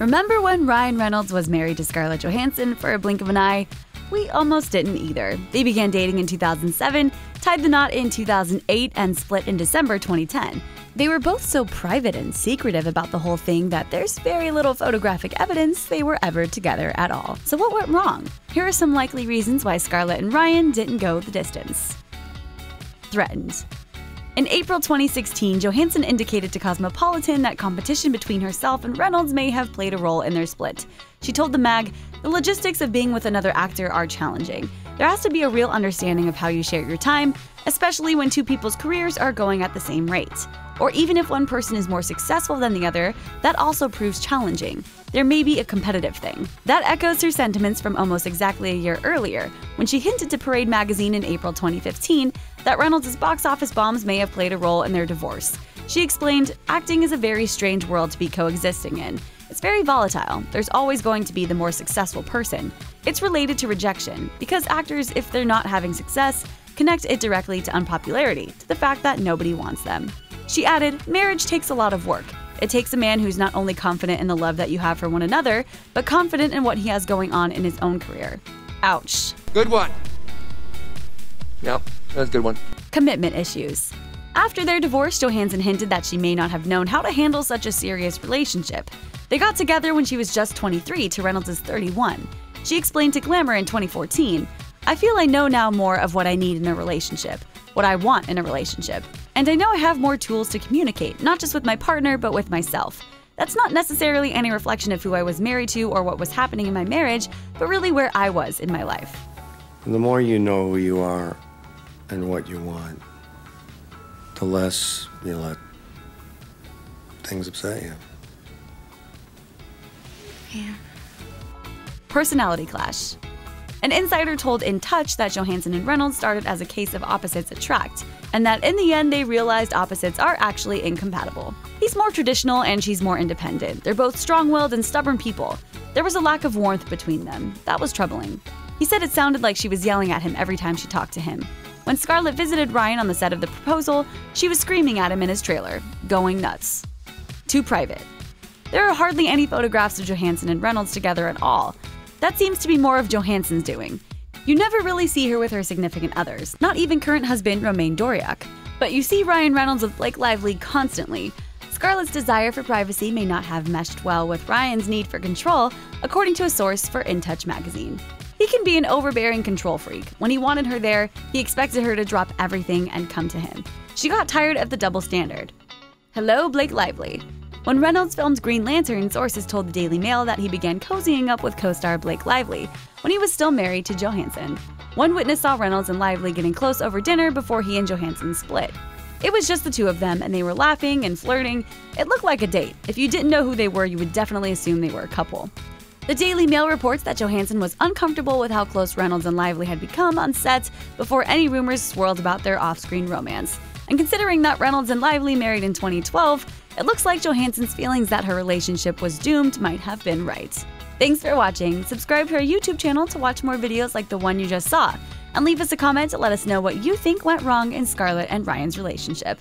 Remember when Ryan Reynolds was married to Scarlett Johansson for a blink of an eye? We almost didn't either. They began dating in 2007, tied the knot in 2008, and split in December 2010. They were both so private and secretive about the whole thing that there's very little photographic evidence they were ever together at all. So, what went wrong? Here are some likely reasons why Scarlett and Ryan didn't go the distance. Threatened. In April 2016, Johansson indicated to Cosmopolitan that competition between herself and Reynolds may have played a role in their split. She told the mag, The logistics of being with another actor are challenging. There has to be a real understanding of how you share your time, especially when two people's careers are going at the same rate. Or even if one person is more successful than the other, that also proves challenging. There may be a competitive thing. That echoes her sentiments from almost exactly a year earlier, when she hinted to Parade magazine in April 2015 that Reynolds' box office bombs may have played a role in their divorce. She explained, acting is a very strange world to be coexisting in. It's very volatile. There's always going to be the more successful person. It's related to rejection, because actors, if they're not having success, connect it directly to unpopularity, to the fact that nobody wants them. She added, Marriage takes a lot of work. It takes a man who's not only confident in the love that you have for one another, but confident in what he has going on in his own career. Ouch. Good one. Yep, that's a good one. Commitment issues. After their divorce, Johansson hinted that she may not have known how to handle such a serious relationship. They got together when she was just 23 to Reynolds' 31. She explained to Glamour in 2014 I feel I know now more of what I need in a relationship, what I want in a relationship. And I know I have more tools to communicate, not just with my partner, but with myself. That's not necessarily any reflection of who I was married to or what was happening in my marriage, but really where I was in my life. The more you know who you are and what you want, the less you let things upset you. Personality clash. An insider told In Touch that Johansson and Reynolds started as a case of opposites attract, and that in the end they realized opposites are actually incompatible. He's more traditional and she's more independent. They're both strong willed and stubborn people. There was a lack of warmth between them. That was troubling. He said it sounded like she was yelling at him every time she talked to him. When Scarlett visited Ryan on the set of the proposal, she was screaming at him in his trailer, going nuts. Too private. There are hardly any photographs of Johansson and Reynolds together at all, that seems to be more of Johansson's doing. You never really see her with her significant others, not even current husband Romain Dauriac. But you see Ryan Reynolds with Blake Lively constantly. Scarlett's desire for privacy may not have meshed well with Ryan's need for control, according to a source for In Touch magazine. He can be an overbearing control freak. When he wanted her there, he expected her to drop everything and come to him. She got tired of the double standard. Hello, Blake Lively. When Reynolds filmed Green Lantern, sources told the Daily Mail that he began cozying up with co star Blake Lively when he was still married to Johansson. One witness saw Reynolds and Lively getting close over dinner before he and Johansson split. It was just the two of them, and they were laughing and flirting. It looked like a date. If you didn't know who they were, you would definitely assume they were a couple. The Daily Mail reports that Johansson was uncomfortable with how close Reynolds and Lively had become on set before any rumors swirled about their off screen romance. And considering that Reynolds and Lively married in 2012, it looks like Johansson's feelings that her relationship was doomed might have been right. Thanks for watching. Subscribe to our YouTube channel to watch more videos like the one you just saw. And leave us a comment to let us know what you think went wrong in Scarlett and Ryan's relationship.